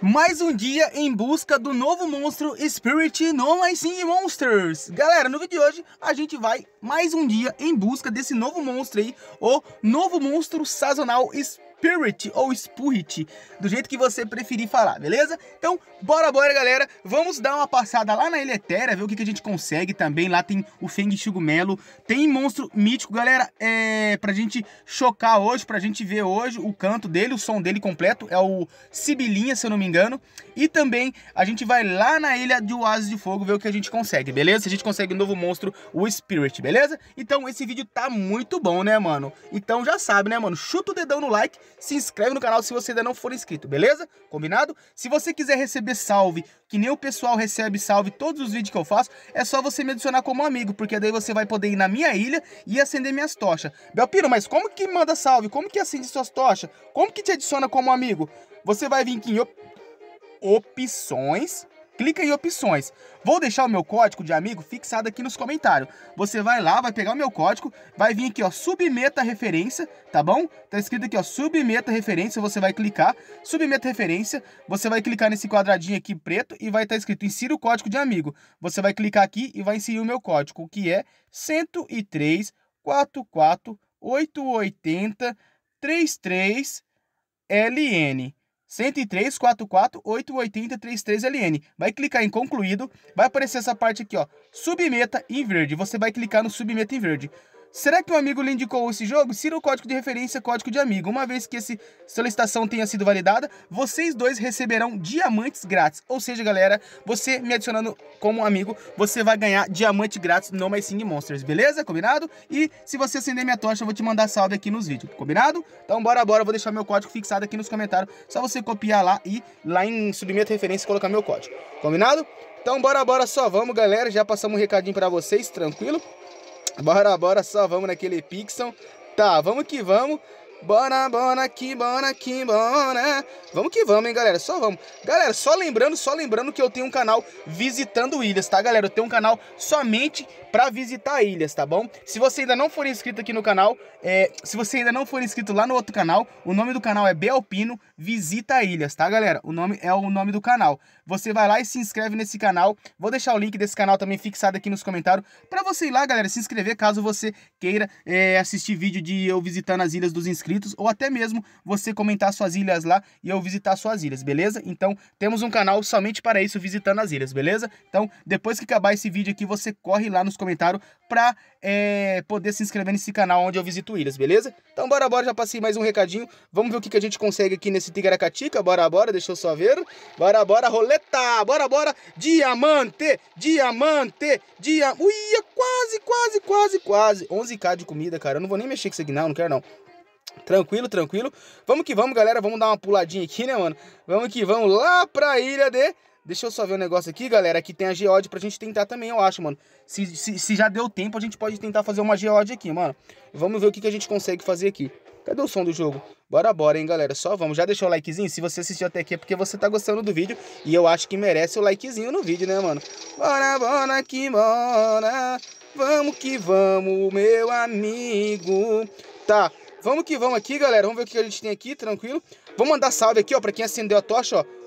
Mais um dia em busca do novo monstro Spirit no Sing Monsters. Galera, no vídeo de hoje a gente vai mais um dia em busca desse novo monstro aí, o novo monstro sazonal Spirit. Spirit ou Spirit, do jeito que você preferir falar, beleza? Então, bora, bora, galera. Vamos dar uma passada lá na Ilha ver o que, que a gente consegue também. Lá tem o Feng Chugumelo, tem monstro mítico, galera, é pra gente chocar hoje, pra gente ver hoje o canto dele, o som dele completo, é o Sibilinha, se eu não me engano. E também a gente vai lá na Ilha de Oásis de Fogo ver o que a gente consegue, beleza? Se a gente consegue um novo monstro, o Spirit, beleza? Então, esse vídeo tá muito bom, né, mano? Então já sabe, né, mano? Chuta o dedão no like, se inscreve no canal se você ainda não for inscrito, beleza? Combinado? Se você quiser receber salve, que nem o pessoal recebe salve todos os vídeos que eu faço, é só você me adicionar como amigo, porque daí você vai poder ir na minha ilha e acender minhas tochas. Belpiro, mas como que manda salve? Como que acende suas tochas? Como que te adiciona como amigo? Você vai vir aqui em op opções clica em opções. Vou deixar o meu código de amigo fixado aqui nos comentários. Você vai lá, vai pegar o meu código, vai vir aqui, ó, submeta referência, tá bom? Tá escrito aqui, ó, submeta referência, você vai clicar, submeta referência, você vai clicar nesse quadradinho aqui preto e vai estar tá escrito insira o código de amigo. Você vai clicar aqui e vai inserir o meu código, que é 103 44 880 33 LN. 103 44 880 33 LN. Vai clicar em concluído, vai aparecer essa parte aqui, ó, submeta em verde. Você vai clicar no submeta em verde. Será que um amigo lhe indicou esse jogo? Insira o código de referência código de amigo. Uma vez que essa solicitação tenha sido validada, vocês dois receberão diamantes grátis. Ou seja, galera, você me adicionando como amigo, você vai ganhar diamante grátis no My Sing Monsters, beleza? Combinado? E se você acender minha tocha, eu vou te mandar salve aqui nos vídeos, combinado? Então bora, bora, vou deixar meu código fixado aqui nos comentários. Só você copiar lá e lá em submeta referência colocar meu código, combinado? Então bora, bora, só vamos, galera. Já passamos um recadinho pra vocês, tranquilo? Bora, bora, só vamos naquele Pixel. Tá, vamos que vamos. Bora, bora, que bora, que bora. Vamos que vamos, hein, galera. Só vamos. Galera, só lembrando, só lembrando que eu tenho um canal visitando ilhas, tá, galera? Eu tenho um canal somente para visitar ilhas, tá bom? Se você ainda não for inscrito aqui no canal, é, se você ainda não for inscrito lá no outro canal, o nome do canal é Belpino Visita Ilhas, tá, galera? O nome é o nome do canal. Você vai lá e se inscreve nesse canal. Vou deixar o link desse canal também fixado aqui nos comentários para você ir lá, galera, se inscrever caso você queira é, assistir vídeo de eu visitando as ilhas dos inscritos ou até mesmo você comentar suas ilhas lá e eu visitar suas ilhas, beleza? Então, temos um canal somente para isso, visitando as ilhas, beleza? Então, depois que acabar esse vídeo aqui, você corre lá nos comentários comentário para é, poder se inscrever nesse canal onde eu visito ilhas, beleza? Então bora, bora, já passei mais um recadinho. Vamos ver o que, que a gente consegue aqui nesse Tigaracatica. Bora, bora, deixa eu só ver. Bora, bora, roleta, bora, bora. Diamante, diamante, dia... Ui, quase, quase, quase, quase. 11k de comida, cara. Eu não vou nem mexer com isso aqui não, não quero não. Tranquilo, tranquilo. Vamos que vamos, galera. Vamos dar uma puladinha aqui, né, mano? Vamos que vamos lá pra ilha de Deixa eu só ver um negócio aqui, galera. Aqui tem a geode pra gente tentar também, eu acho, mano. Se, se, se já deu tempo, a gente pode tentar fazer uma geode aqui, mano. Vamos ver o que, que a gente consegue fazer aqui. Cadê o som do jogo? Bora, bora, hein, galera. Só vamos. Já deixou o likezinho? Se você assistiu até aqui é porque você tá gostando do vídeo. E eu acho que merece o likezinho no vídeo, né, mano? Bora, bora, que bora. Vamos que vamos, meu amigo. Tá, vamos que vamos aqui, galera. Vamos ver o que a gente tem aqui, tranquilo. Vou mandar salve aqui, ó, pra quem acendeu a tocha, ó.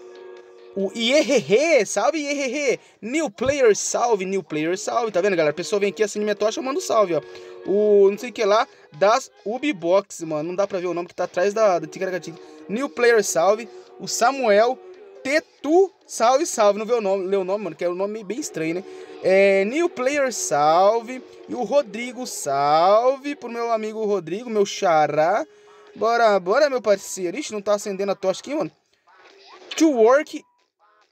O Ierrerê, salve Ierrerê. New player, salve, new player, salve. Tá vendo, galera? A pessoa vem aqui, acende minha tocha, eu mando salve, ó. O não sei o que lá, das Ubibox, mano. Não dá pra ver o nome que tá atrás da, da Ticaracatiga. New player, salve. O Samuel Tetu, salve, salve. Não vê o nome, lê o nome, mano, que é um nome bem estranho, né? É, new player, salve. E o Rodrigo, salve. Pro meu amigo Rodrigo, meu xará. Bora, bora, meu parceiro. Ixi, não tá acendendo a tocha aqui, mano. To work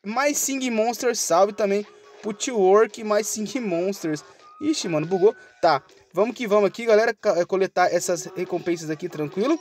mais Sing Monsters, salve também pro Work, mais Sing Monsters. Ixi, mano, bugou. Tá, vamos que vamos aqui, galera, é, coletar essas recompensas aqui, tranquilo?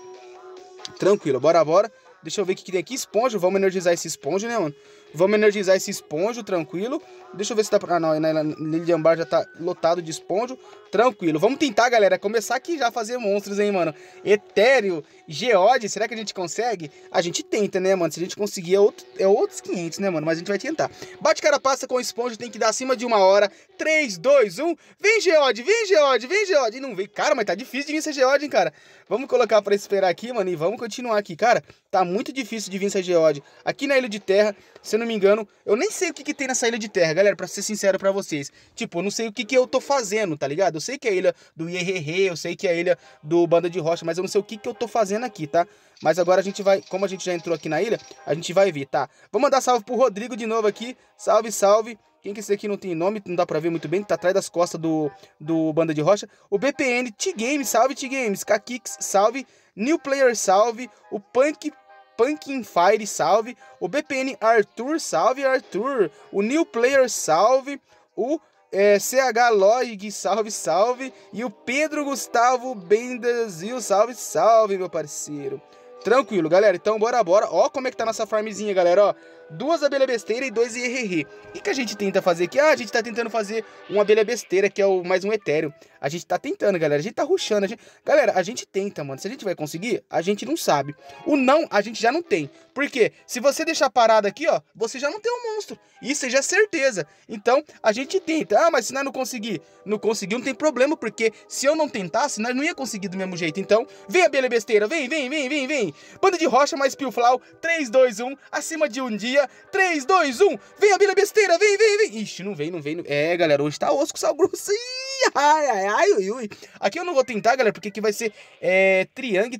Tranquilo, bora, bora. Deixa eu ver o que tem aqui, esponja, vamos energizar esse esponja, né, mano? Vamos energizar esse esponjo, tranquilo. Deixa eu ver se tá... Ah, não, na ilha de ambar já tá lotado de esponjo. Tranquilo. Vamos tentar, galera, começar aqui já a fazer monstros, hein, mano. Etéreo, Geode, será que a gente consegue? A gente tenta, né, mano? Se a gente conseguir é, outro, é outros 500, né, mano? Mas a gente vai tentar. Bate carapaça com esponja, tem que dar acima de uma hora. 3, 2, 1. Vem, Geode, vem, Geode, vem, Geode. Não vem. Cara, mas tá difícil de vir ser Geode, hein, cara. Vamos colocar pra esperar aqui, mano, e vamos continuar aqui, cara. Tá muito difícil de vir essa geode. Aqui na Ilha de Terra, se eu não me engano, eu nem sei o que, que tem nessa Ilha de Terra, galera, pra ser sincero pra vocês. Tipo, eu não sei o que, que eu tô fazendo, tá ligado? Eu sei que é a ilha do Iererê, eu sei que é a ilha do Banda de Rocha, mas eu não sei o que, que eu tô fazendo aqui, tá? Mas agora a gente vai, como a gente já entrou aqui na ilha, a gente vai ver, tá? Vou mandar salve pro Rodrigo de novo aqui. Salve, salve. Quem que esse aqui não tem nome, não dá pra ver muito bem, tá atrás das costas do, do Banda de Rocha. O BPN, T-Games, salve T-Games. Kakix, salve. New Player, salve. O Punk Punkin Fire, salve. O BPN Arthur, salve Arthur. O New Player, salve. O é, CH Log, salve, salve. E o Pedro Gustavo Bendazil, salve, salve, meu parceiro. Tranquilo, galera. Então, bora, bora. Ó como é que tá nossa farmzinha, galera, ó duas abelhas besteira e dois IRR. E que a gente tenta fazer aqui? Ah, a gente tá tentando fazer uma abelha besteira, que é o mais um etéreo. A gente tá tentando, galera. A gente tá ruxando. A gente... Galera, a gente tenta, mano. Se a gente vai conseguir, a gente não sabe. O não, a gente já não tem. Por quê? Se você deixar parado aqui, ó, você já não tem um monstro. Isso já é certeza. Então, a gente tenta. Ah, mas se nós não conseguir, não conseguir, não tem problema, porque se eu não tentasse, nós não ia conseguir do mesmo jeito. Então, vem abelha besteira. Vem, vem, vem, vem, vem. Banda de rocha mais Pilflau. 3, 2, 1. Acima de um dia dia. 3, 2, 1. Vem a Bíblia besteira, vem, vem, vem. Ixi, não vem, não vem. Não... É, galera, hoje tá osso com sal grosso. Ai, ai, ai, ui, ui. Aqui eu não vou tentar, galera, porque aqui vai ser é,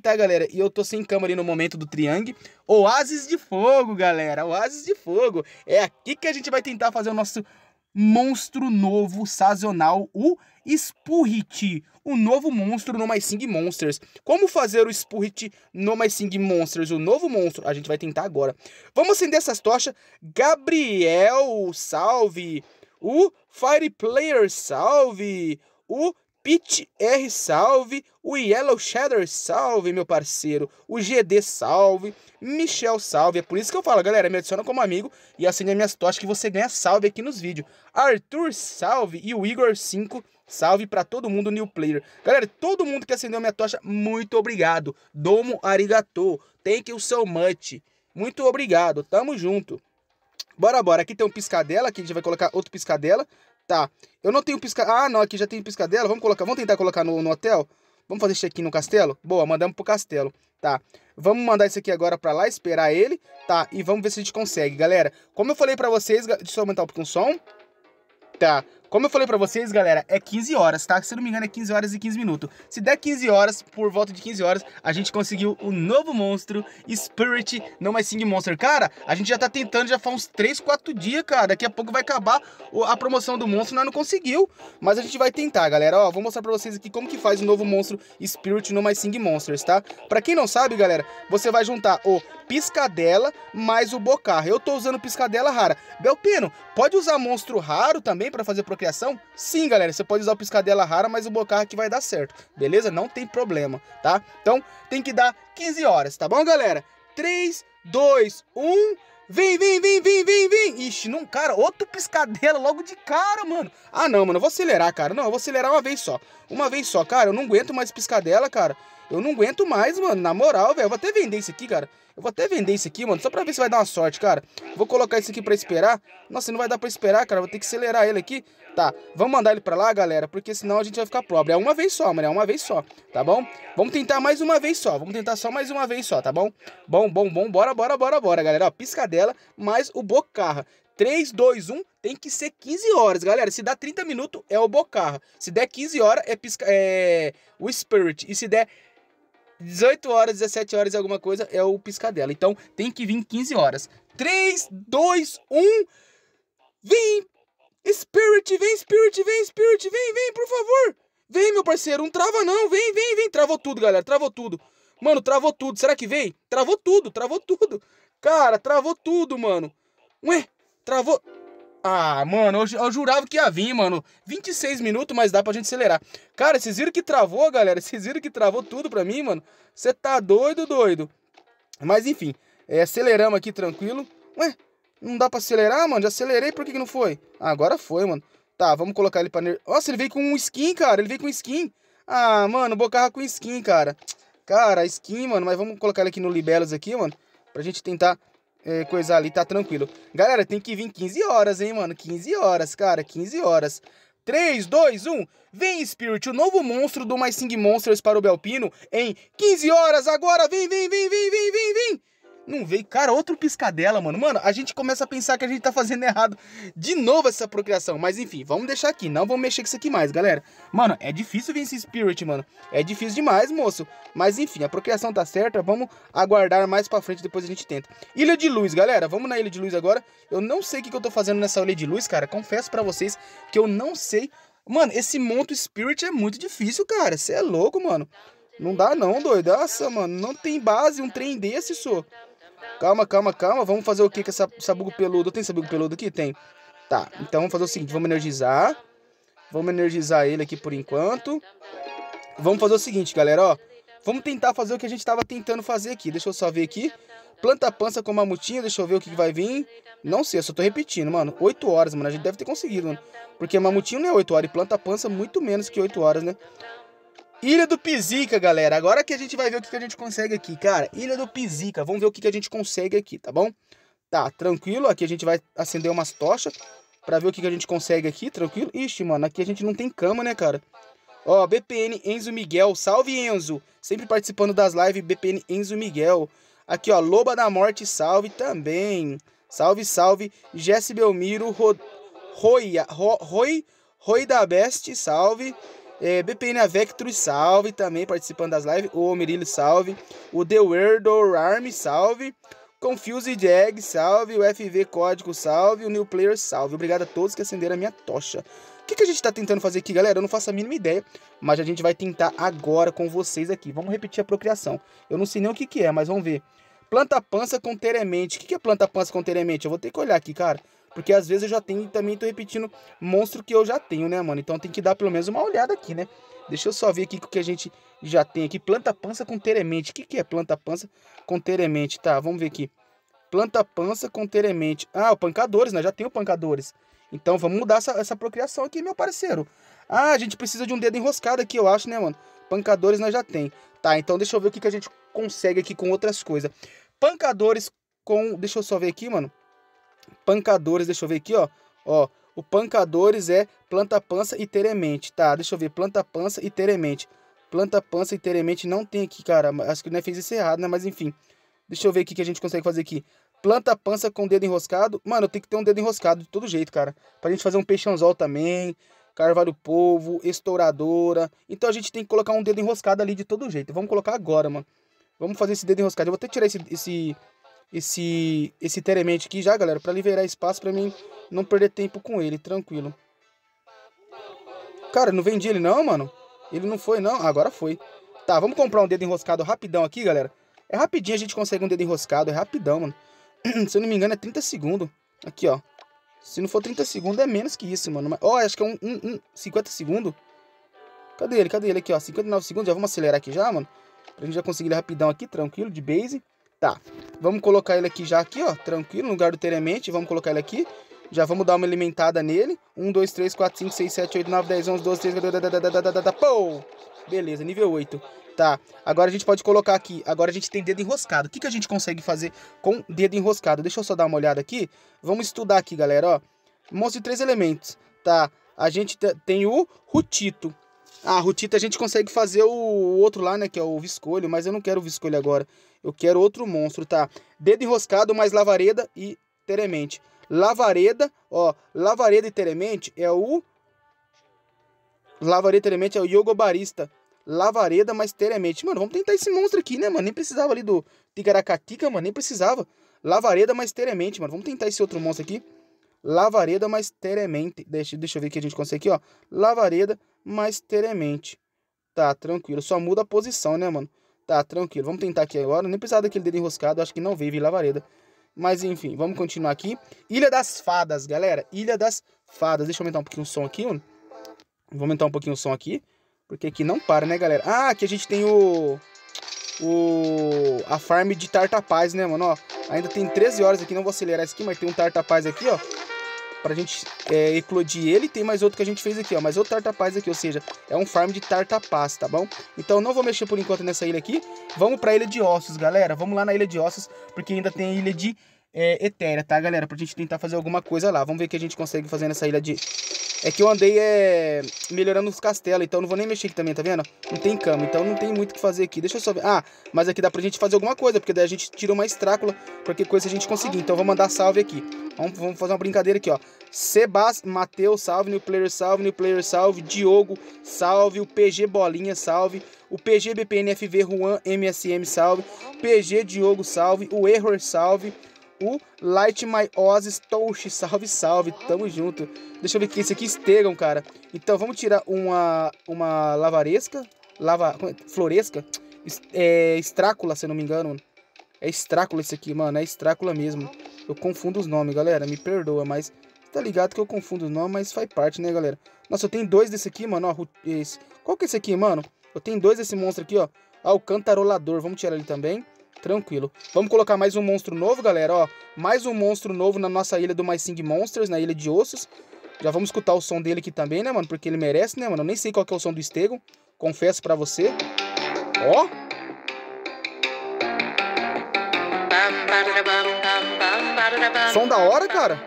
tá, galera? E eu tô sem câmera ali no momento do triângulo. Oásis de fogo, galera. Oásis de fogo. É aqui que a gente vai tentar fazer o nosso monstro novo, sazonal, o Spurrit, o novo monstro no My Sing Monsters. Como fazer o Spurrit no My Sing Monsters, o novo monstro? A gente vai tentar agora. Vamos acender essas tochas. Gabriel, salve. O Fire Player, salve. O Pit R, salve. O Yellow Shadow, salve, meu parceiro. O GD, salve. Michel, salve. É por isso que eu falo, galera, me adiciona como amigo e acende as minhas tochas que você ganha salve aqui nos vídeos. Arthur, salve. E o Igor 5, salve para todo mundo new player. Galera, todo mundo que acendeu minha tocha, muito obrigado. Domo arigato. Thank you so much. Muito obrigado. Tamo junto. Bora, bora. Aqui tem um piscadela, aqui a gente vai colocar outro piscadela. Tá. Eu não tenho piscadela. Ah, não, aqui já tem piscadela. Vamos colocar, vamos tentar colocar no, no hotel? Vamos fazer check-in no castelo? Boa, mandamos pro castelo. Tá. Vamos mandar isso aqui agora pra lá, esperar ele. Tá, e vamos ver se a gente consegue. Galera, como eu falei pra vocês... Deixa eu aumentar um pouquinho o som. Tá. Como eu falei pra vocês, galera, é 15 horas, tá? Se não me engano, é 15 horas e 15 minutos. Se der 15 horas, por volta de 15 horas, a gente conseguiu o novo monstro, Spirit, não mais Sing Monster. Cara, a gente já tá tentando já faz uns 3, 4 dias, cara. Daqui a pouco vai acabar a promoção do monstro, nós não conseguiu. Mas a gente vai tentar, galera. Ó, vou mostrar pra vocês aqui como que faz o novo monstro Spirit no mais Sing Monsters, tá? Pra quem não sabe, galera, você vai juntar o Piscadela mais o Bocar. Eu tô usando Piscadela rara. Belpino, pode usar monstro raro também pra fazer procriação? Sim, galera, você pode usar o Piscadela rara, mas o Bocar aqui vai dar certo, beleza? Não tem problema, tá? Então, tem que dar 15 horas, tá bom, galera? 3, 2, 1... Vem, vem, vem, vem, vem, vem. Ixi, não, cara, outro piscadela logo de cara, mano. Ah, não, mano, eu vou acelerar, cara. Não, eu vou acelerar uma vez só. Uma vez só, cara, eu não aguento mais piscadela, cara. Eu não aguento mais, mano. Na moral, velho. Eu vou até vender isso aqui, cara. Eu vou até vender isso aqui, mano. Só pra ver se vai dar uma sorte, cara. Vou colocar isso aqui pra esperar. Nossa, não vai dar pra esperar, cara. Vou ter que acelerar ele aqui. Tá, vamos mandar ele pra lá, galera. Porque senão a gente vai ficar pobre. É uma vez só, mano. É uma vez só, tá bom? Vamos tentar mais uma vez só. Vamos tentar só mais uma vez só, tá bom? Bom, bom, bom. Bora, bora, bora, bora, galera. Ó, piscadela mais o bocarra. 3, 2, 1, tem que ser 15 horas, galera. Se dá 30 minutos, é o Bocarra. Se der 15 horas, é, pisca... é o Spirit. E se der 18 horas, 17 horas e alguma coisa é o piscadela. Então tem que vir 15 horas. 3, 2, 1. Vem! Spirit, vem, Spirit, vem, Spirit, vem, vem, por favor. Vem, meu parceiro, não trava não. Vem, vem, vem. Travou tudo, galera, travou tudo. Mano, travou tudo. Será que vem? Travou tudo, travou tudo. Cara, travou tudo, mano. Ué, travou... Ah, mano, eu, eu, jurava que ia vir, mano. 26 minutos, mas dá pra gente acelerar. Cara, vocês viram que travou, galera? Vocês viram que travou tudo pra mim, mano? Você tá doido, doido. Mas enfim, é, aceleramos aqui tranquilo. Ué, não dá pra acelerar, mano? Já acelerei, por que, que não foi? Ah, agora foi, mano. Tá, vamos colocar ele pra... Nossa, ele veio com um skin, cara. Ele veio com skin. Ah, mano, bocarra com skin, cara. Cara, skin, mano. Mas vamos colocar ele aqui no Libelos aqui, mano. Pra gente tentar é, coisa ali, tá tranquilo. Galera, tem que vir 15 horas, hein, mano? 15 horas, cara, 15 horas. 3, 2, 1, vem Spirit, o novo monstro do My Sing Monsters para o Belpino em 15 horas agora, vem, vem, vem, vem, vem, vem, vem. Não veio. Cara, outro piscadela, mano. Mano, a gente começa a pensar que a gente tá fazendo errado de novo essa procriação. Mas enfim, vamos deixar aqui. Não vamos mexer com isso aqui mais, galera. Mano, é difícil vencer Spirit, mano. É difícil demais, moço. Mas enfim, a procriação tá certa. Vamos aguardar mais pra frente, depois a gente tenta. Ilha de Luz, galera. Vamos na Ilha de Luz agora. Eu não sei o que, que eu tô fazendo nessa Ilha de Luz, cara. Confesso pra vocês que eu não sei. Mano, esse monto Spirit é muito difícil, cara. Você é louco, mano. Não dá não, doidaça, mano. Não tem base um trem desse, só. Calma, calma, calma. Vamos fazer o que com essa sabugo peludo? Tem sabugo peludo aqui? Tem. Tá, então vamos fazer o seguinte. Vamos energizar. Vamos energizar ele aqui por enquanto. Vamos fazer o seguinte, galera, ó. Vamos tentar fazer o que a gente tava tentando fazer aqui. Deixa eu só ver aqui. Planta pança com mamutinha. Deixa eu ver o que vai vir. Não sei, eu só tô repetindo, mano. 8 horas, mano. A gente deve ter conseguido, mano. Porque mamutinho não é 8 horas. E planta pança muito menos que 8 horas, né? Ilha do Pisica, galera. Agora que a gente vai ver o que, que a gente consegue aqui, cara. Ilha do Pisica. Vamos ver o que, que a gente consegue aqui, tá bom? Tá, tranquilo. Aqui a gente vai acender umas tochas pra ver o que, que a gente consegue aqui, tranquilo. Ixi, mano, aqui a gente não tem cama, né, cara? Ó, BPN Enzo Miguel. Salve, Enzo. Sempre participando das lives BPN Enzo Miguel. Aqui, ó, Loba da Morte, salve também. Salve, salve. Jesse Belmiro, Ro... Roia, Ro... Roi, Roi da Best, salve. É, BPN salve também, participando das lives. O Omerilho, salve. O The Weirdo Army, salve. Confused Egg, salve. O FV Código, salve. O New Player, salve. Obrigado a todos que acenderam a minha tocha. O que, que a gente tá tentando fazer aqui, galera? Eu não faço a mínima ideia, mas a gente vai tentar agora com vocês aqui. Vamos repetir a procriação. Eu não sei nem o que, que é, mas vamos ver. Planta pança com teremente. O que, que é planta pança com teremente? Eu vou ter que olhar aqui, cara. Porque às vezes eu já tenho e também tô repetindo monstro que eu já tenho, né, mano? Então tem que dar pelo menos uma olhada aqui, né? Deixa eu só ver aqui o que a gente já tem aqui. Planta pança com teremente. O que, que é planta pança com teremente? Tá, vamos ver aqui. Planta pança com teremente. Ah, o pancadores, né? Já tem o pancadores. Então vamos mudar essa, essa procriação aqui, meu parceiro. Ah, a gente precisa de um dedo enroscado aqui, eu acho, né, mano? Pancadores nós já tem. Tá, então deixa eu ver o que, que a gente consegue aqui com outras coisas. Pancadores com... Deixa eu só ver aqui, mano. Pancadores, deixa eu ver aqui, ó. Ó, o pancadores é planta pança e teremente. Tá, deixa eu ver, planta pança e teremente. Planta pança e teremente não tem aqui, cara. Acho que não fez isso errado, né? Mas enfim. Deixa eu ver o que a gente consegue fazer aqui. Planta pança com dedo enroscado. Mano, tem que ter um dedo enroscado de todo jeito, cara. Pra gente fazer um peixãozol também. Carvalho Povo, estouradora. Então a gente tem que colocar um dedo enroscado ali de todo jeito. Vamos colocar agora, mano. Vamos fazer esse dedo enroscado. Eu vou até tirar esse, esse, esse, esse teremente aqui já, galera, para liberar espaço para mim não perder tempo com ele, tranquilo. Cara, não vendi ele não, mano. Ele não foi, não. agora foi. Tá, vamos comprar um dedo enroscado rapidão aqui, galera. É rapidinho a gente consegue um dedo enroscado, é rapidão, mano. Se eu não me engano, é 30 segundos. Aqui, ó. Se não for 30 segundos, é menos que isso, mano. Ó, oh, acho que é um, um, um 50 segundos. Cadê ele? Cadê ele aqui, ó? 59 segundos. Já vamos acelerar aqui já, mano. Pra gente já conseguir ele rapidão aqui, tranquilo, de base. Tá, vamos colocar ele aqui já aqui, ó, tranquilo, no lugar do teremente, vamos colocar ele aqui. Já vamos dar uma alimentada nele. 1, 2, 3, 4, 5, 6, 7, 8, 9, 10, 11, 12, 13, pô! Beleza, nível 8. Tá, agora a gente pode colocar aqui, agora a gente tem dedo enroscado. O que, que a gente consegue fazer com dedo enroscado? Deixa eu só dar uma olhada aqui. Vamos estudar aqui, galera, ó. Monstro de três elementos, tá? A gente tem o Rutito. Ah, Rutito a gente consegue fazer o outro lá, né, que é o Viscolho, mas eu não quero o Viscolho agora. Eu quero outro monstro, tá? Dedo enroscado mais lavareda e teremente. Lavareda, ó, lavareda e teremente é o... Lavareda e teremente é o Yogobarista. Lavareda mais teremente. Mano, vamos tentar esse monstro aqui, né, mano? Nem precisava ali do Tigaracatica, mano, nem precisava. Lavareda mais teremente, mano. Vamos tentar esse outro monstro aqui. Lavareda mais teremente. Deixa, deixa eu ver que a gente consegue aqui, ó. Lavareda mais teremente. Tá, tranquilo. Só muda a posição, né, mano? Tá, tranquilo. Vamos tentar aqui agora. Nem precisava daquele dedo enroscado. Acho que não veio, Vila Vareda. Mas enfim, vamos continuar aqui. Ilha das Fadas, galera. Ilha das Fadas. Deixa eu aumentar um pouquinho o som aqui. Vou aumentar um pouquinho o som aqui. Porque aqui não para, né, galera? Ah, aqui a gente tem o... O... A farm de tartapaz, né, mano? Ó, ainda tem 13 horas aqui. Não vou acelerar isso aqui, mas tem um tartapaz aqui, ó pra gente é, eclodir ele. Tem mais outro que a gente fez aqui, ó. Mais outro tartapaz aqui, ou seja, é um farm de tartapaz, tá bom? Então não vou mexer por enquanto nessa ilha aqui. Vamos pra ilha de ossos, galera. Vamos lá na ilha de ossos, porque ainda tem a ilha de é, etérea, tá, galera? Pra gente tentar fazer alguma coisa lá. Vamos ver o que a gente consegue fazer nessa ilha de... É que eu andei é, melhorando os castelos, então não vou nem mexer aqui também, tá vendo? Não tem cama, então não tem muito o que fazer aqui. Deixa eu só ver. Ah, mas aqui dá pra gente fazer alguma coisa, porque daí a gente tira uma estrácula, qualquer coisa a gente conseguir. Então vou mandar salve aqui. Vamos, vamos fazer uma brincadeira aqui, ó. Sebas, Matheus, salve, New Player, salve, New Player, salve, Diogo, salve, o PG Bolinha, salve, o PG BPNFV, Juan, MSM, salve, PG Diogo, salve, o Error, salve, o Light My Ozzy Touch, salve, salve, tamo junto. Deixa eu ver aqui, esse aqui Estegam, cara. Então vamos tirar uma, uma lavaresca, lava, é? floresca, é, estrácula, se eu não me engano. É estrácula esse aqui, mano, é estrácula mesmo. Eu confundo os nomes, galera, me perdoa, mas tá ligado que eu confundo os nomes, mas faz parte, né, galera. Nossa, eu tenho dois desse aqui, mano, ó, esse. Qual que é esse aqui, mano? Eu tenho dois desse monstro aqui, ó. Ah, o cantarolador, vamos tirar ele também. Tranquilo. Vamos colocar mais um monstro novo, galera, ó. Mais um monstro novo na nossa ilha do My Sing Monsters, na ilha de ossos. Já vamos escutar o som dele aqui também, né, mano? Porque ele merece, né, mano? Eu nem sei qual que é o som do Estego. Confesso pra você. Ó. Som da hora, cara.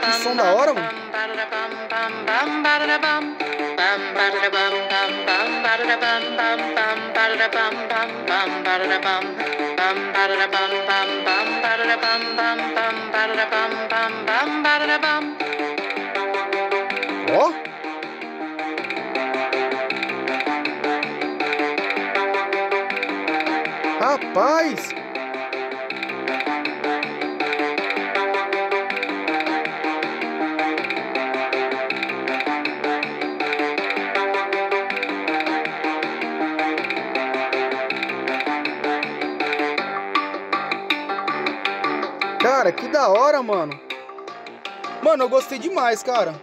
Que som da hora, mano. Ó. Rapaz. Cara, que da hora, mano. Mano, eu gostei demais, cara.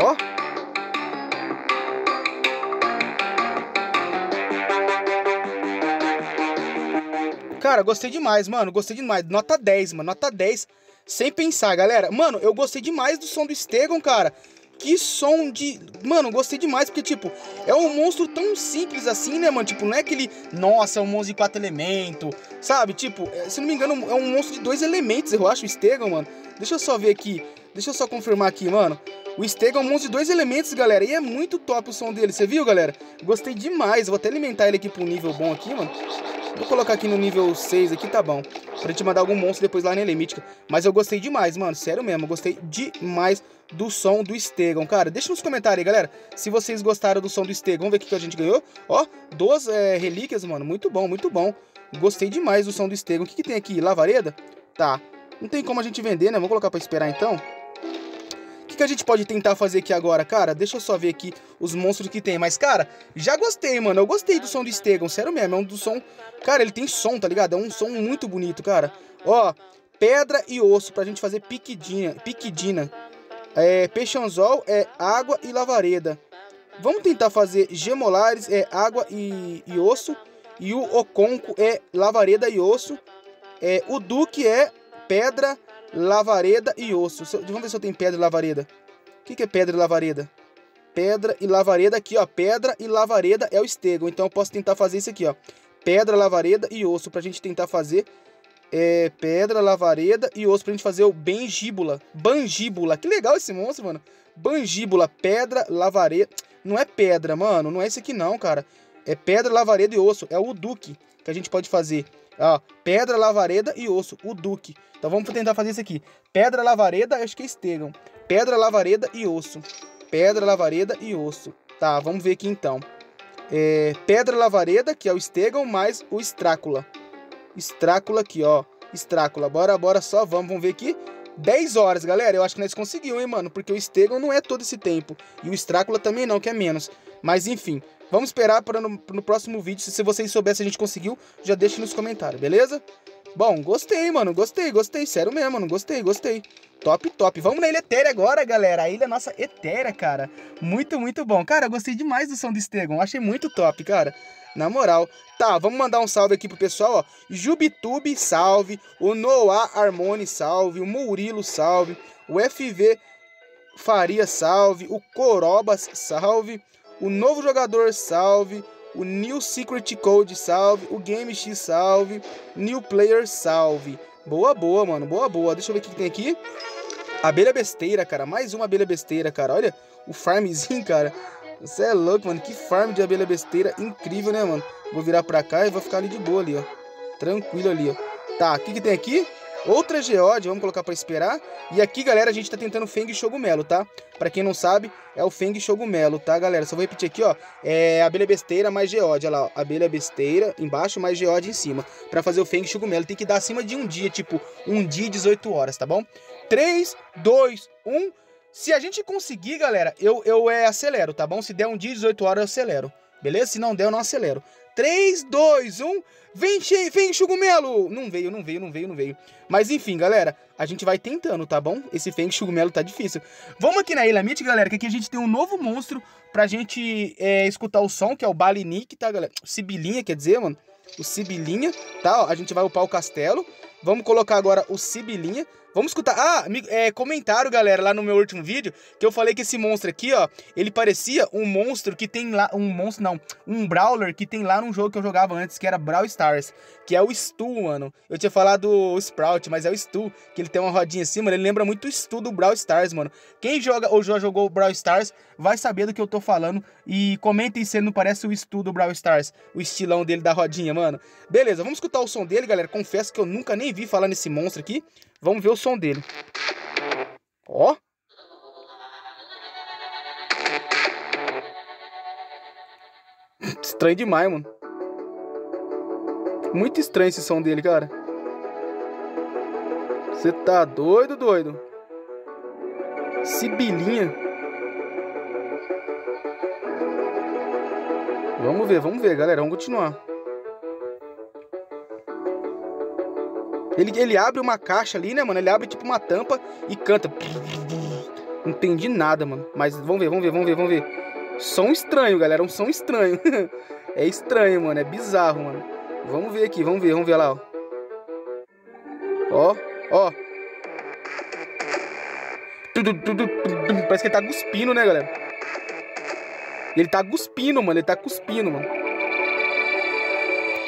Ó. Cara, gostei demais, mano. Gostei demais. Nota 10, mano. Nota 10. Sem pensar, galera. Mano, eu gostei demais do som do Stegon, cara. Que som de. Mano, gostei demais, porque, tipo, é um monstro tão simples assim, né, mano? Tipo, não é aquele. Nossa, é um monstro de quatro elementos, sabe? Tipo, é, se não me engano, é um monstro de dois elementos, eu acho, o Stegon, mano. Deixa eu só ver aqui. Deixa eu só confirmar aqui, mano. O Stego é um monstro de dois elementos, galera. E é muito top o som dele. Você viu, galera? Gostei demais. vou até alimentar ele aqui pra um nível bom aqui, mano. Vou colocar aqui no nível 6 aqui, tá bom. Pra gente mandar algum monstro depois lá na Elemítica. Mas eu gostei demais, mano. Sério mesmo. Eu gostei demais do som do Stegon. Cara, deixa nos comentários aí, galera. Se vocês gostaram do som do Stegon. Vamos ver o que a gente ganhou. Ó, duas é, relíquias, mano. Muito bom, muito bom. Gostei demais do som do Stegon. O que, que tem aqui? Lavareda? Tá. Não tem como a gente vender, né? Vamos colocar pra esperar então que a gente pode tentar fazer aqui agora, cara? Deixa eu só ver aqui os monstros que tem. Mas, cara, já gostei, mano. Eu gostei do som do Stegon, sério mesmo. É um do som... Cara, ele tem som, tá ligado? É um som muito bonito, cara. Ó, pedra e osso pra gente fazer piquidina. Piquidina. É, peixanzol é água e lavareda. Vamos tentar fazer gemolares, é água e, e osso. E o oconco é lavareda e osso. É, o duque é pedra lavareda e osso. Vamos ver se eu tenho pedra e lavareda. O que, é pedra e lavareda? Pedra e lavareda aqui, ó. Pedra e lavareda é o estego. Então eu posso tentar fazer isso aqui, ó. Pedra, lavareda e osso pra gente tentar fazer é, pedra, lavareda e osso pra gente fazer o bengíbula. Bangíbula. Que legal esse monstro, mano. Bangíbula, pedra, lavareda. Não é pedra, mano. Não é esse aqui não, cara. É pedra, lavareda e osso. É o duque que a gente pode fazer. Ó, pedra, lavareda e osso, o Duque. Então vamos tentar fazer isso aqui. Pedra, lavareda, acho que é Estegam. Pedra, lavareda e osso. Pedra, lavareda e osso. Tá, vamos ver aqui então. É, pedra, lavareda, que é o Estegam, mais o Estrácula. Estrácula aqui, ó. Estrácula. Bora, bora só, vamos, vamos ver aqui. 10 horas, galera. Eu acho que nós conseguimos, hein, mano? Porque o Estegam não é todo esse tempo. E o Estrácula também não, que é menos. Mas enfim, Vamos esperar para no, no, próximo vídeo. Se, vocês souberem se a gente conseguiu, já deixe nos comentários, beleza? Bom, gostei, mano. Gostei, gostei. Sério mesmo, mano. Gostei, gostei. Top, top. Vamos na Ilha Etérea agora, galera. A ilha nossa Etérea, cara. Muito, muito bom. Cara, eu gostei demais do som do Stegon. Achei muito top, cara. Na moral. Tá, vamos mandar um salve aqui pro pessoal, ó. Jubitube, salve. O Noah Harmony, salve. O Murilo, salve. O FV Faria, salve. O Corobas, salve. O novo jogador, salve. O New Secret Code, salve. O Game X, salve. New Player, salve. Boa, boa, mano. Boa, boa. Deixa eu ver o que tem aqui. Abelha besteira, cara. Mais uma abelha besteira, cara. Olha o farmzinho, cara. Você é louco, mano. Que farm de abelha besteira. Incrível, né, mano? Vou virar pra cá e vou ficar ali de boa ali, ó. Tranquilo ali, ó. Tá, o que, que tem aqui? Outra geode, vamos colocar para esperar. E aqui, galera, a gente tá tentando Feng Shogumelo, tá? Para quem não sabe, é o Feng Shogumelo, tá, galera? Só vou repetir aqui, ó. É abelha besteira mais geode, olha lá, ó. Abelha besteira embaixo mais geode em cima. Para fazer o Feng Shogumelo tem que dar acima de um dia, tipo, um dia e 18 horas, tá bom? 3, 2, 1... Se a gente conseguir, galera, eu, eu é, acelero, tá bom? Se der um dia e 18 horas, eu acelero. Beleza? Se não der, eu não acelero. 3, 2, 1. Vem, vem, Chugumelo! Não veio, não veio, não veio, não veio. Mas enfim, galera, a gente vai tentando, tá bom? Esse Feng Chugumelo tá difícil. Vamos aqui na Ilha Myth, galera, que aqui a gente tem um novo monstro pra gente é, escutar o som, que é o Balinic, tá, galera? Sibilinha, quer dizer, mano? O Sibilinha, tá? Ó, a gente vai upar o castelo. Vamos colocar agora o Sibilinha. Vamos escutar. Ah, é, comentaram, galera, lá no meu último vídeo, que eu falei que esse monstro aqui, ó, ele parecia um monstro que tem lá. Um monstro, não. Um Brawler que tem lá num jogo que eu jogava antes, que era Brawl Stars, que é o Stu, mano. Eu tinha falado o Sprout, mas é o Stu, que ele tem uma rodinha assim, mano. Ele lembra muito o Stu do Brawl Stars, mano. Quem joga ou já jogou Brawl Stars vai saber do que eu tô falando. E comentem se ele não parece o Stu do Brawl Stars, o estilão dele da rodinha, mano. Beleza, vamos escutar o som dele, galera. Confesso que eu nunca nem vi falar nesse monstro aqui. Vamos ver o som dele. Ó. Estranho demais, mano. Muito estranho esse som dele, cara. Você tá doido, doido? Sibilinha. Vamos ver, vamos ver, galera. Vamos continuar. Ele, ele abre uma caixa ali, né, mano? Ele abre tipo uma tampa e canta. Não entendi nada, mano. Mas vamos ver, vamos ver, vamos ver, vamos ver. Som estranho, galera. Um som estranho. é estranho, mano. É bizarro, mano. Vamos ver aqui, vamos ver, vamos ver lá, ó. Ó, ó. Parece que ele tá cuspindo, né, galera? Ele tá cuspindo, mano. Ele tá cuspindo, mano.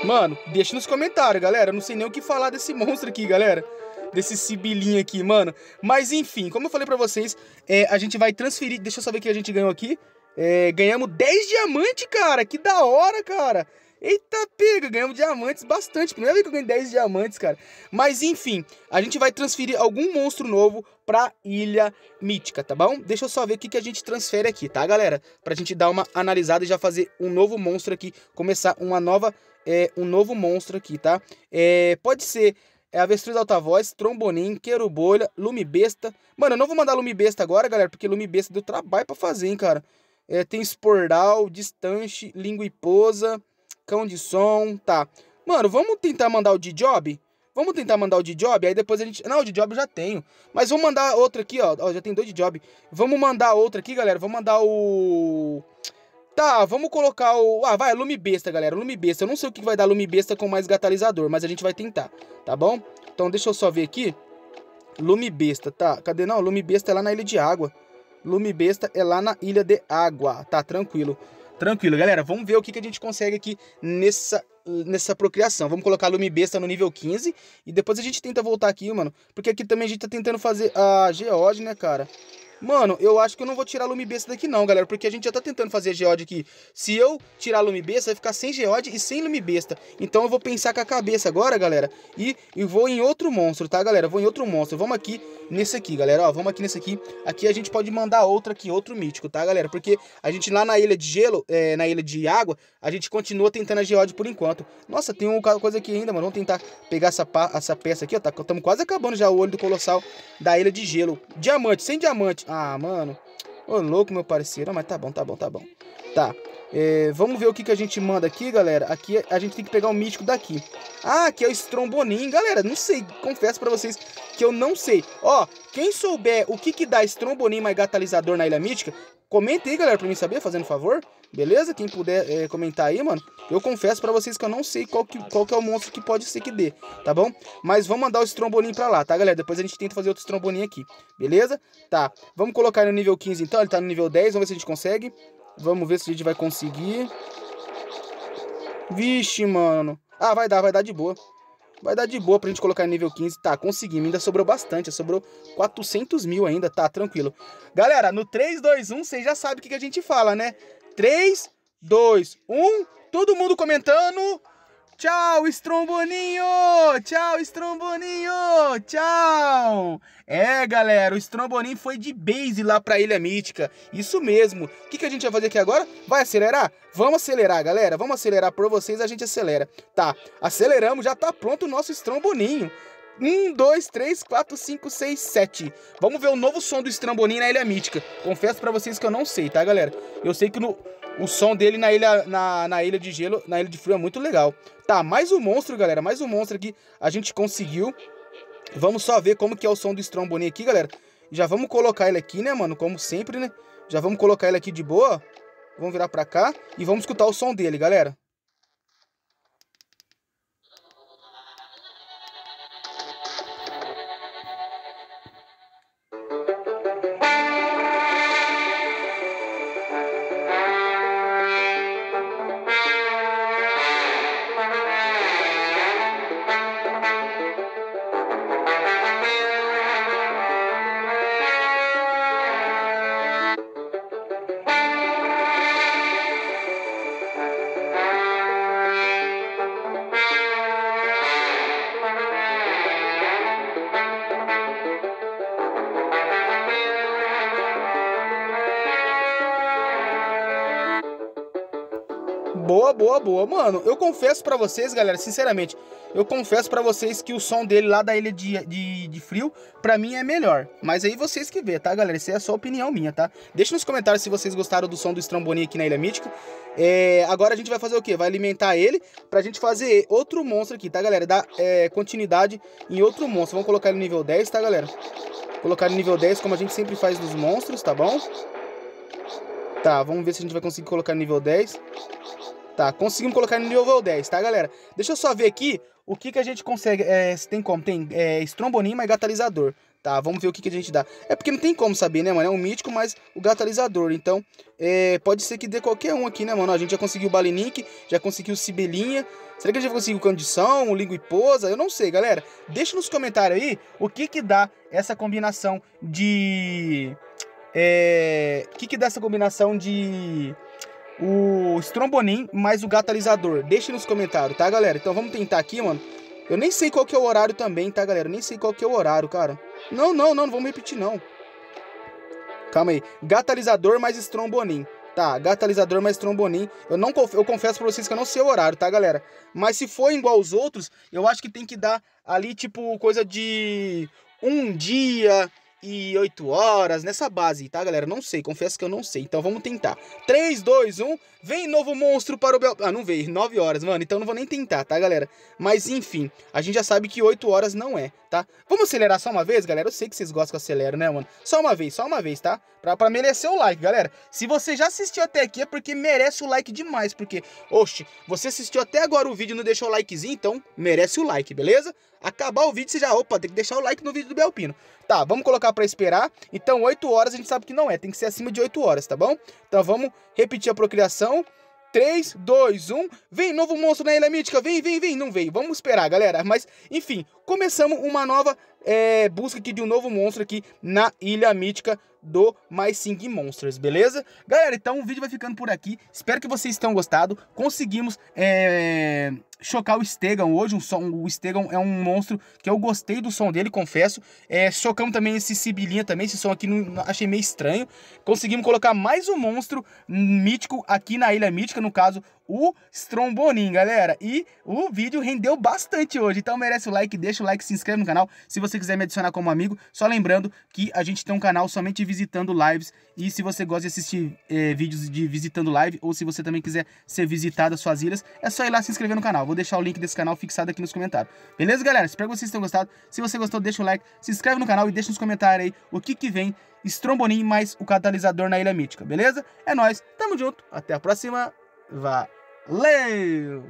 Mano, deixa nos comentários, galera. Eu não sei nem o que falar desse monstro aqui, galera. Desse sibilinho aqui, mano. Mas enfim, como eu falei pra vocês, é, a gente vai transferir. Deixa eu só ver o que a gente ganhou aqui. É, ganhamos 10 diamantes, cara. Que da hora, cara. Eita pega, ganhamos diamantes bastante. Primeira vez que eu ganhei 10 diamantes, cara. Mas enfim, a gente vai transferir algum monstro novo pra Ilha Mítica, tá bom? Deixa eu só ver o que, que a gente transfere aqui, tá, galera? Pra gente dar uma analisada e já fazer um novo monstro aqui. Começar uma nova é, um novo monstro aqui, tá? É, pode ser é, Avestruz Alta-Voz, Trombonim, Querubolha, Lume Besta. Mano, eu não vou mandar Lume Besta agora, galera, porque Lume Besta deu trabalho pra fazer, hein, cara. É, tem Spordal, Distante, Língua e Posa, Cão de Som, tá. Mano, vamos tentar mandar o de Job? Vamos tentar mandar o de Job, aí depois a gente... Não, o de Job eu já tenho. Mas vamos mandar outro aqui, ó. ó já tem dois de Job. Vamos mandar outro aqui, galera. Vamos mandar o... Tá, vamos colocar o... Ah, vai, lume besta, galera, lume besta. Eu não sei o que vai dar lume besta com mais catalisador, mas a gente vai tentar, tá bom? Então deixa eu só ver aqui. Lume besta, tá? Cadê? Não, lume besta é lá na ilha de água. Lume besta é lá na ilha de água, tá? Tranquilo. Tranquilo, galera. Vamos ver o que, que a gente consegue aqui nessa, nessa procriação. Vamos colocar lume besta no nível 15 e depois a gente tenta voltar aqui, mano. Porque aqui também a gente tá tentando fazer a geode, né, cara? Mano, eu acho que eu não vou tirar a lume besta daqui não, galera, porque a gente já tá tentando fazer geode aqui. Se eu tirar a lume besta, vai ficar sem geode e sem lume besta. Então eu vou pensar com a cabeça agora, galera, e, e vou em outro monstro, tá, galera? vou em outro monstro. Vamos aqui nesse aqui, galera, ó, vamos aqui nesse aqui. Aqui a gente pode mandar outro aqui, outro mítico, tá, galera? Porque a gente lá na ilha de gelo, é, na ilha de água, a gente continua tentando a geode por enquanto. Nossa, tem uma coisa aqui ainda, mano. Vamos tentar pegar essa, essa peça aqui, ó. Tá, estamos quase acabando já o olho do colossal da ilha de gelo. Diamante, sem diamante. Ah, mano. Ô, louco, meu parceiro. Mas tá bom, tá bom, tá bom. Tá. É, vamos ver o que, que a gente manda aqui, galera. Aqui a gente tem que pegar o mítico daqui. Ah, aqui é o Strombonin. Galera, não sei. Confesso pra vocês que eu não sei. Ó, quem souber o que que dá Strombonin mais catalisador na Ilha Mítica, comenta aí, galera, pra mim saber, fazendo favor. Beleza? Quem puder é, comentar aí, mano. Eu confesso pra vocês que eu não sei qual que, qual que é o monstro que pode ser que dê, tá bom? Mas vamos mandar o Strombonin pra lá, tá, galera? Depois a gente tenta fazer outro Strombonin aqui, beleza? Tá, vamos colocar ele no nível 15 então. Ele tá no nível 10, vamos ver se a gente consegue. Vamos ver se a gente vai conseguir. Vixe, mano. Ah, vai dar, vai dar de boa. Vai dar de boa pra gente colocar nível 15. Tá, conseguimos. Ainda sobrou bastante. Sobrou 400 mil ainda. Tá, tranquilo. Galera, no 3, 2, 1, vocês já sabem o que, que a gente fala, né? 3, 2, 1. Todo mundo comentando. Tchau, Stromboninho! Tchau, Stromboninho! Tchau! É, galera, o Stromboninho foi de base lá pra Ilha Mítica. Isso mesmo. O que, que a gente vai fazer aqui agora? Vai acelerar? Vamos acelerar, galera. Vamos acelerar por vocês, a gente acelera. Tá, aceleramos, já tá pronto o nosso Stromboninho. 1, 2, 3, 4, 5, 6, 7. Vamos ver o novo som do Strambolim na Ilha Mítica. Confesso pra vocês que eu não sei, tá, galera? Eu sei que no, o som dele na ilha, na, na ilha de gelo, na ilha de frio é muito legal. Tá, mais um monstro, galera. Mais um monstro aqui. A gente conseguiu. Vamos só ver como que é o som do Stromboni aqui, galera. Já vamos colocar ele aqui, né, mano? Como sempre, né? Já vamos colocar ele aqui de boa. Vamos virar pra cá e vamos escutar o som dele, galera. Boa, boa. Mano, eu confesso para vocês, galera, sinceramente, eu confesso para vocês que o som dele lá da ilha de, de, de frio, para mim é melhor. Mas aí vocês que vê, tá, galera? Isso é só opinião minha, tá? Deixa nos comentários se vocês gostaram do som do Stromboninho aqui na Ilha Mítica. É, agora a gente vai fazer o quê? Vai alimentar ele pra gente fazer outro monstro aqui, tá, galera? Dar é, continuidade em outro monstro. Vamos colocar ele no nível 10, tá, galera? Colocar no nível 10, como a gente sempre faz nos monstros, tá bom? Tá, vamos ver se a gente vai conseguir colocar no nível 10. Tá, conseguimos colocar no nível 10, tá, galera? Deixa eu só ver aqui o que, que a gente consegue. É, se tem como? Tem é, estrombonim mais gatalizador. Tá, vamos ver o que, que a gente dá. É porque não tem como saber, né, mano? É um mítico, mas o gatalizador. Então, é, pode ser que dê qualquer um aqui, né, mano? A gente já conseguiu o Balinique, já conseguiu o Sibelinha. Será que a gente já conseguiu Condição, o Língua e Posa? Eu não sei, galera. Deixa nos comentários aí o que que dá essa combinação de... É... O que que dá essa combinação de o Strombonin mais o gatalizador. Deixe nos comentários, tá, galera? Então vamos tentar aqui, mano. Eu nem sei qual que é o horário também, tá, galera? Eu nem sei qual que é o horário, cara. Não, não, não, não vamos repetir, não. Calma aí. Gatalizador mais Strombonin. Tá, gatalizador mais trombonin. Eu não eu confesso pra vocês que eu não sei o horário, tá, galera? Mas se for igual aos outros, eu acho que tem que dar ali, tipo, coisa de um dia, e 8 horas, nessa base, tá, galera? Não sei, confesso que eu não sei. Então vamos tentar. 3, 2, 1, vem novo monstro para o Bel... Ah, não veio, 9 horas, mano. Então não vou nem tentar, tá, galera? Mas enfim, a gente já sabe que 8 horas não é, tá? Vamos acelerar só uma vez, galera? Eu sei que vocês gostam que eu acelero, né, mano? Só uma vez, só uma vez, tá? Pra, pra merecer o like, galera. Se você já assistiu até aqui é porque merece o like demais, porque, oxe, você assistiu até agora o vídeo e não deixou o likezinho, então merece o like, beleza? Acabar o vídeo, você já, opa, tem que deixar o like no vídeo do Belpino. Tá, vamos colocar para esperar. Então, 8 horas a gente sabe que não é, tem que ser acima de 8 horas, tá bom? Então, vamos repetir a procriação. 3, 2, 1. Vem, novo monstro na Ilha Mítica. Vem, vem, vem. Não veio. Vamos esperar, galera. Mas, enfim, começamos uma nova é, busca aqui de um novo monstro aqui na Ilha Mítica do My Sing Monsters, beleza? Galera, então o vídeo vai ficando por aqui. Espero que vocês tenham gostado. Conseguimos é, chocar o Stegan hoje. Um som, o Stegan é um monstro que eu gostei do som dele, confesso. É, chocamos também esse Sibilinha também. Esse som aqui não, achei meio estranho. Conseguimos colocar mais um monstro mítico aqui na Ilha Mítica, no caso o Strombonin, galera. E o vídeo rendeu bastante hoje, então merece o like, deixa o like, se inscreve no canal. Se você quiser me adicionar como amigo, só lembrando que a gente tem um canal somente visitando lives. E se você gosta de assistir eh, vídeos de visitando live, ou se você também quiser ser visitado as suas ilhas, é só ir lá se inscrever no canal. Vou deixar o link desse canal fixado aqui nos comentários. Beleza, galera? Espero que vocês tenham gostado. Se você gostou, deixa o like, se inscreve no canal e deixa nos comentários aí o que que vem Strombonin mais o catalisador na Ilha Mítica, beleza? É nóis, tamo junto, até a próxima, live.